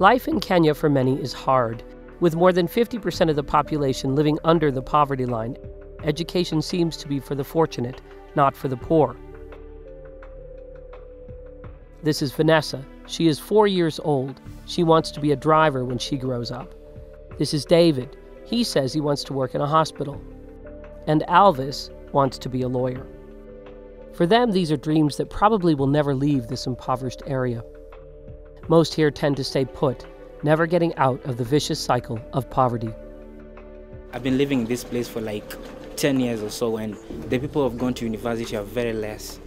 Life in Kenya for many is hard. With more than 50% of the population living under the poverty line, education seems to be for the fortunate, not for the poor. This is Vanessa. She is four years old. She wants to be a driver when she grows up. This is David. He says he wants to work in a hospital. And Alvis wants to be a lawyer. For them, these are dreams that probably will never leave this impoverished area. Most here tend to stay put, never getting out of the vicious cycle of poverty. I've been living in this place for like 10 years or so, and the people who have gone to university are very less.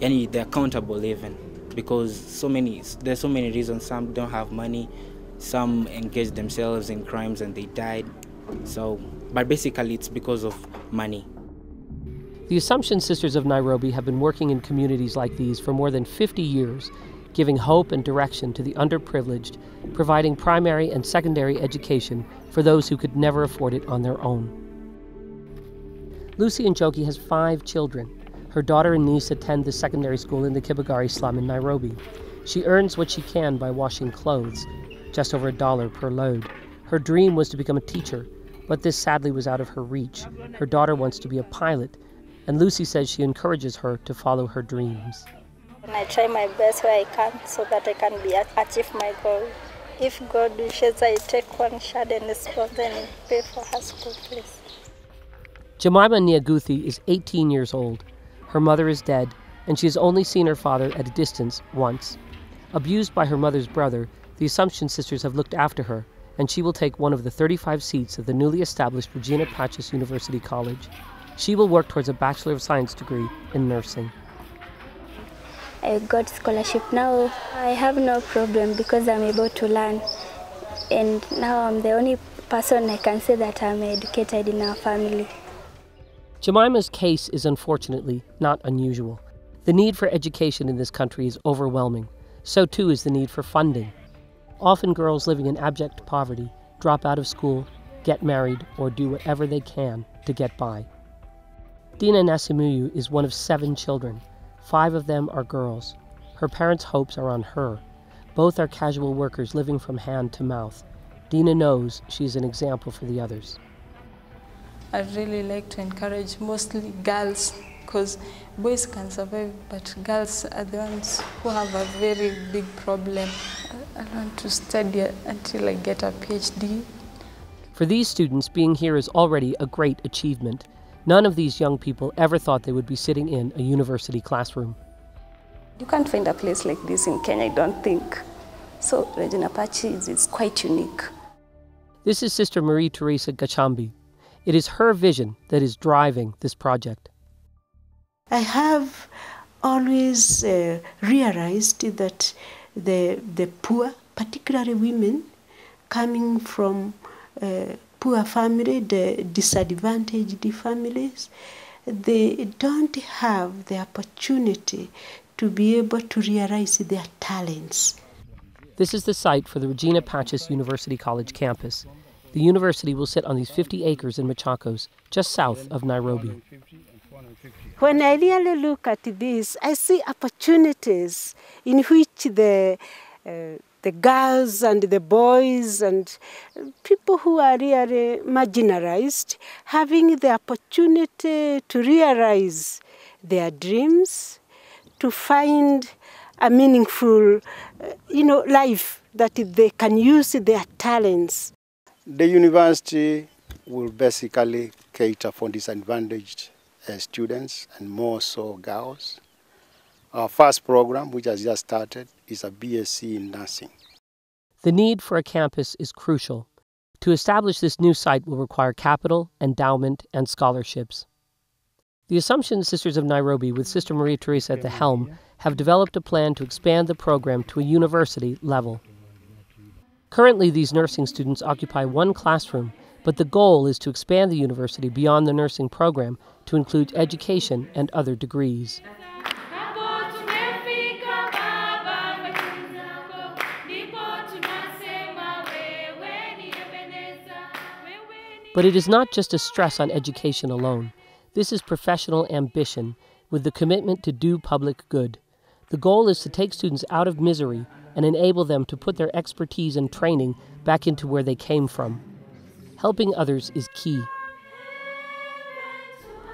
And they're accountable even because so many there's so many reasons. Some don't have money, some engage themselves in crimes and they died. So, but basically, it's because of money. The Assumption Sisters of Nairobi have been working in communities like these for more than 50 years giving hope and direction to the underprivileged, providing primary and secondary education for those who could never afford it on their own. Lucy Njoki has five children. Her daughter and niece attend the secondary school in the Kibagare slum in Nairobi. She earns what she can by washing clothes, just over a dollar per load. Her dream was to become a teacher, but this sadly was out of her reach. Her daughter wants to be a pilot, and Lucy says she encourages her to follow her dreams. And I try my best where I can so that I can be achieve my goal. If God wishes, I take one shot and sponsor and pay for her school fees. Jemima Niaguthi is 18 years old. Her mother is dead, and she has only seen her father at a distance once. Abused by her mother's brother, the Assumption sisters have looked after her, and she will take one of the 35 seats of the newly established Regina Pacis University College. She will work towards a Bachelor of Science degree in nursing. I got scholarship now. I have no problem because I'm able to learn. And now I'm the only person I can say that I'm educated in our family. Jemima's case is unfortunately not unusual. The need for education in this country is overwhelming. So too is the need for funding. Often girls living in abject poverty drop out of school, get married, or do whatever they can to get by. Dina Nasimuyu is one of seven children. Five of them are girls. Her parents' hopes are on her. Both are casual workers living from hand to mouth. Dina knows she's an example for the others. I really like to encourage mostly girls because boys can survive, but girls are the ones who have a very big problem. I want to study until I get a PhD. For these students, being here is already a great achievement. None of these young people ever thought they would be sitting in a university classroom. You can't find a place like this in Kenya, I don't think. So Regina Pacis is quite unique. This is Sister Marie Teresa Gachambi. It is her vision that is driving this project. I have always uh, realized that the, the poor, particularly women, coming from uh, poor family, the disadvantaged families, they don't have the opportunity to be able to realize their talents. This is the site for the Regina Pacis University College campus. The university will sit on these 50 acres in Machakos, just south of Nairobi. When I really look at this, I see opportunities in which the uh, the girls and the boys and people who are really marginalized having the opportunity to realize their dreams, to find a meaningful, uh, you know, life that they can use their talents. The university will basically cater for disadvantaged uh, students and more so girls. Our first program, which has just started, is a BSc in nursing. The need for a campus is crucial. To establish this new site will require capital, endowment, and scholarships. The Assumption Sisters of Nairobi, with Sister Maria Teresa at the helm, have developed a plan to expand the program to a university level. Currently, these nursing students occupy one classroom, but the goal is to expand the university beyond the nursing program to include education and other degrees. But it is not just a stress on education alone. This is professional ambition with the commitment to do public good. The goal is to take students out of misery and enable them to put their expertise and training back into where they came from. Helping others is key.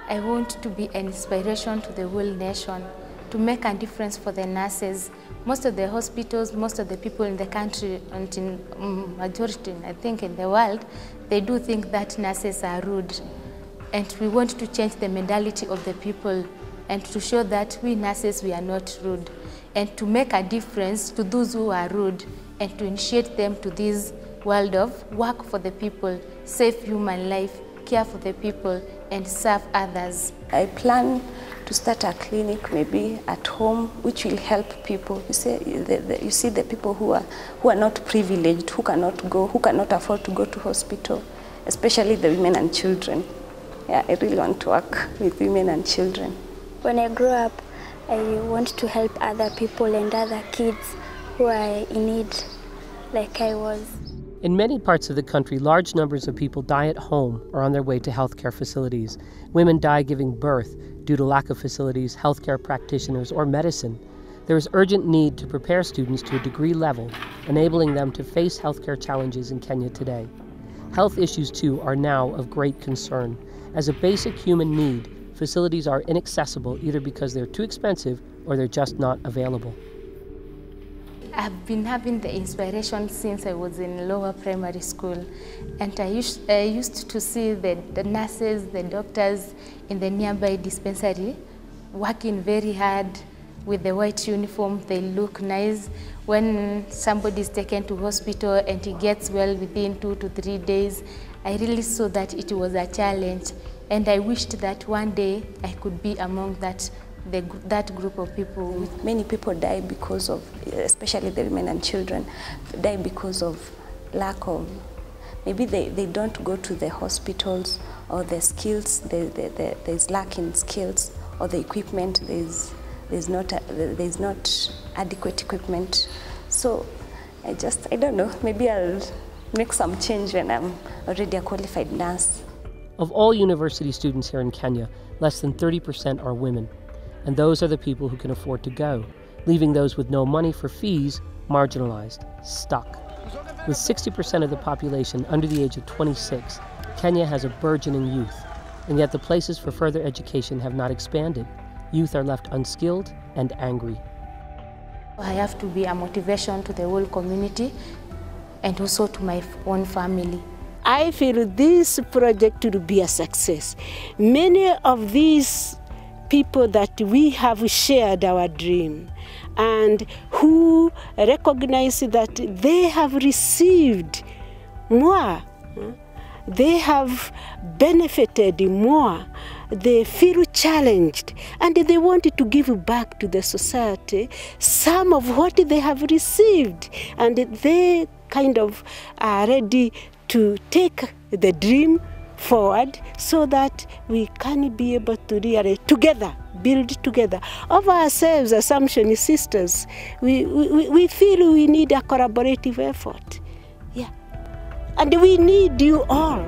I want to be an inspiration to the whole nation, to make a difference for the nurses. Most of the hospitals, most of the people in the country, and in um, majority, I think, in the world, they do think that nurses are rude. And we want to change the mentality of the people and to show that we nurses, we are not rude. And to make a difference to those who are rude and to initiate them to this world of work for the people, save human life, care for the people, and serve others. I plan to start a clinic maybe at home which will help people. You see, the, the, you see the people who are, who are not privileged, who cannot go, who cannot afford to go to hospital, especially the women and children. Yeah, I really want to work with women and children. When I grow up, I want to help other people and other kids who are in need, like I was. In many parts of the country, large numbers of people die at home or on their way to healthcare facilities. Women die giving birth due to lack of facilities, healthcare practitioners, or medicine. There is urgent need to prepare students to a degree level, enabling them to face healthcare challenges in Kenya today. Health issues, too, are now of great concern. As a basic human need, facilities are inaccessible either because they're too expensive or they're just not available. I've been having the inspiration since I was in lower primary school. And I used, I used to see the, the nurses, the doctors in the nearby dispensary working very hard with the white uniform. They look nice. When somebody is taken to hospital and he gets well within two to three days, I really saw that it was a challenge. And I wished that one day I could be among that the, that group of people. Many people die because of, especially the women and children, die because of lack of, maybe they, they don't go to the hospitals or the skills, the, the, the, there's lack in skills or the equipment, there's, there's, not, a, there's not adequate equipment. So I just, I don't know, maybe I'll make some change when I'm already a qualified nurse. Of all university students here in Kenya, less than 30% are women and those are the people who can afford to go, leaving those with no money for fees marginalized, stuck. With 60% of the population under the age of 26, Kenya has a burgeoning youth, and yet the places for further education have not expanded. Youth are left unskilled and angry. I have to be a motivation to the whole community and also to my own family. I feel this project will be a success. Many of these people that we have shared our dream and who recognize that they have received more. They have benefited more. They feel challenged and they want to give back to the society some of what they have received. And they kind of are ready to take the dream forward so that we can be able to really together build together. Of ourselves assumption sisters. We, we, we feel we need a collaborative effort. Yeah. And we need you all